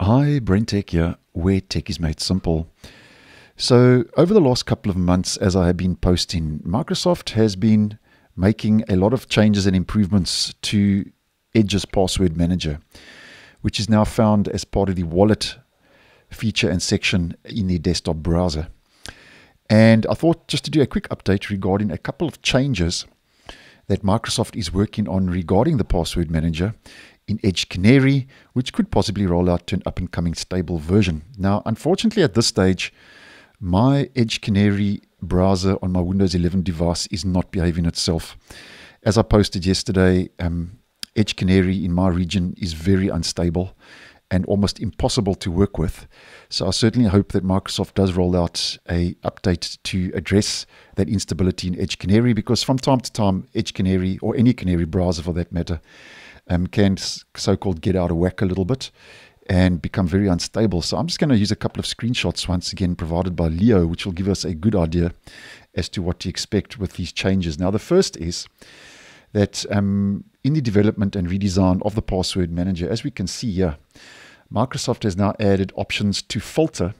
Hi, BrenTech here, where tech is made simple. So, over the last couple of months, as I have been posting, Microsoft has been making a lot of changes and improvements to Edge's password manager, which is now found as part of the wallet feature and section in the desktop browser. And I thought just to do a quick update regarding a couple of changes that Microsoft is working on regarding the password manager in Edge Canary, which could possibly roll out to an up and coming stable version. Now, unfortunately, at this stage, my Edge Canary browser on my Windows 11 device is not behaving itself. As I posted yesterday, um, Edge Canary in my region is very unstable and almost impossible to work with. So I certainly hope that Microsoft does roll out a update to address that instability in Edge Canary because from time to time Edge Canary or any Canary browser for that matter um, can so-called get out of whack a little bit and become very unstable. So I'm just going to use a couple of screenshots once again provided by Leo, which will give us a good idea as to what to expect with these changes. Now, the first is that um, in the development and redesign of the password manager, as we can see here, Microsoft has now added options to filter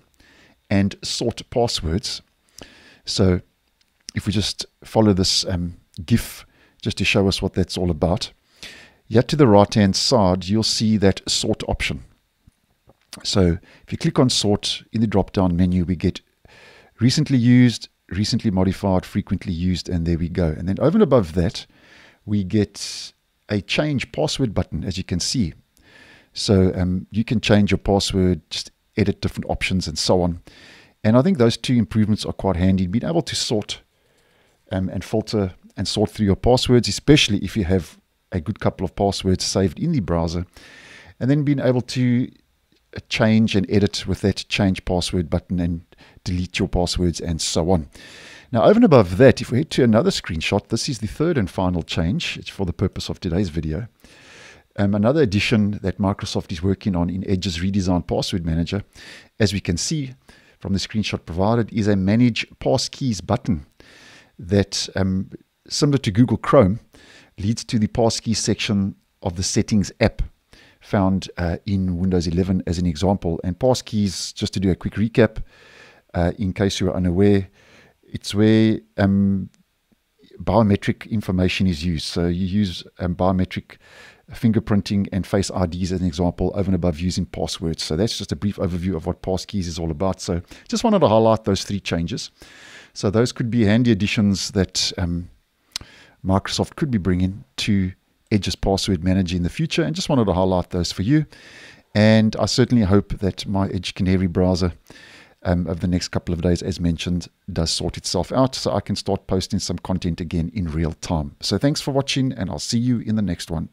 and sort passwords. So if we just follow this um, GIF just to show us what that's all about, yet to the right hand side, you'll see that sort option. So if you click on sort in the drop down menu, we get recently used, recently modified, frequently used, and there we go. And then over and above that, we get a change password button, as you can see. So um, you can change your password, just edit different options and so on. And I think those two improvements are quite handy. Being able to sort um, and filter and sort through your passwords, especially if you have a good couple of passwords saved in the browser. And then being able to change and edit with that change password button and delete your passwords and so on. Now, over and above that, if we head to another screenshot, this is the third and final change it's for the purpose of today's video. Um, another addition that Microsoft is working on in Edge's redesigned password manager, as we can see from the screenshot provided, is a manage passkeys button that, um, similar to Google Chrome, leads to the passkey section of the settings app found uh, in Windows 11 as an example. And passkeys, just to do a quick recap, uh, in case you are unaware, it's where um, biometric information is used. So you use um, biometric fingerprinting and face IDs as an example over and above using passwords. So that's just a brief overview of what passkeys is all about. So just wanted to highlight those three changes. So those could be handy additions that um, Microsoft could be bringing to Edge's password manager in the future and just wanted to highlight those for you. And I certainly hope that my Edge Canary browser um, over the next couple of days, as mentioned, does sort itself out so I can start posting some content again in real time. So thanks for watching, and I'll see you in the next one.